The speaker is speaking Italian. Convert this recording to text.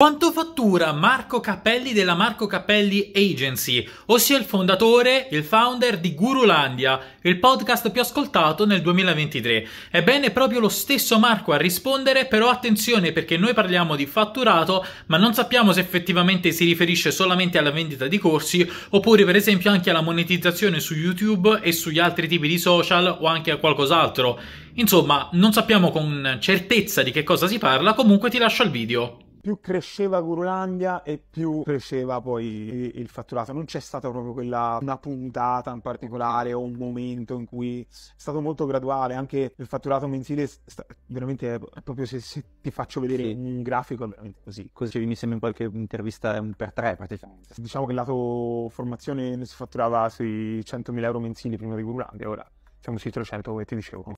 Quanto fattura Marco Cappelli della Marco Cappelli Agency, ossia il fondatore, il founder di Gurulandia, il podcast più ascoltato nel 2023? Ebbene, proprio lo stesso Marco a rispondere, però attenzione perché noi parliamo di fatturato, ma non sappiamo se effettivamente si riferisce solamente alla vendita di corsi, oppure per esempio anche alla monetizzazione su YouTube e sugli altri tipi di social o anche a qualcos'altro. Insomma, non sappiamo con certezza di che cosa si parla, comunque ti lascio il video più cresceva Gurulandia e più cresceva poi il fatturato. Non c'è stata proprio quella una puntata in particolare o un momento in cui è stato molto graduale. Anche il fatturato mensile sta, veramente è proprio se, se, ti faccio vedere sì. un grafico è veramente così. Così mi sembra in qualche intervista un per tre praticamente. Diciamo che il lato formazione si fatturava sui 100.000 euro mensili prima di Gurulandia, ora siamo sui 300 come ti dicevo.